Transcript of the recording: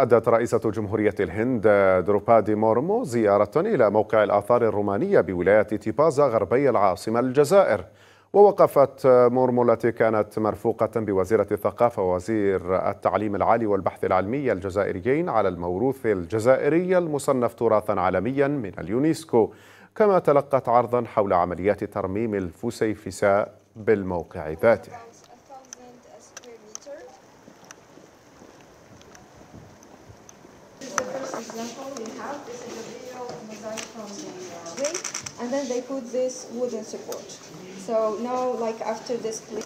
أدت رئيسة جمهورية الهند دروبادي مورمو زيارة إلى موقع الآثار الرومانية بولاية تيبازا غربي العاصمة الجزائر. ووقفت مورمو التي كانت مرفوقة بوزيرة الثقافة ووزير التعليم العالي والبحث العلمي الجزائريين على الموروث الجزائري المصنف تراثا عالميا من اليونسكو كما تلقت عرضا حول عمليات ترميم الفسيفساء بالموقع ذاته. Example we have, this is a video mosaic from the uh, and then they put this wooden support. So now, like after this clip.